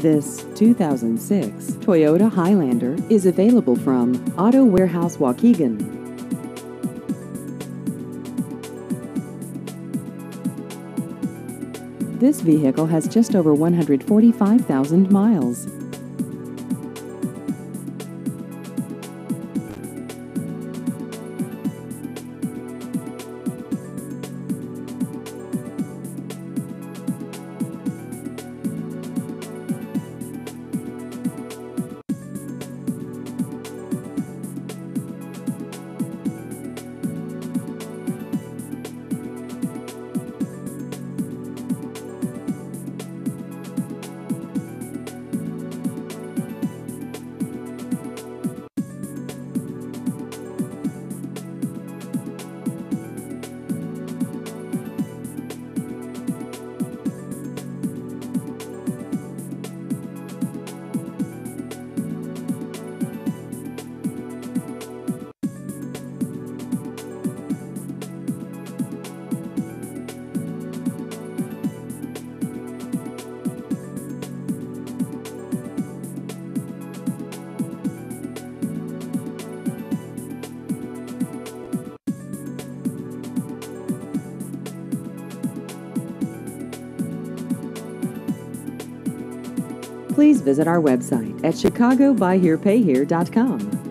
This 2006 Toyota Highlander is available from Auto Warehouse Waukegan. This vehicle has just over 145,000 miles. Please visit our website at chicagobuyherepayhere.com.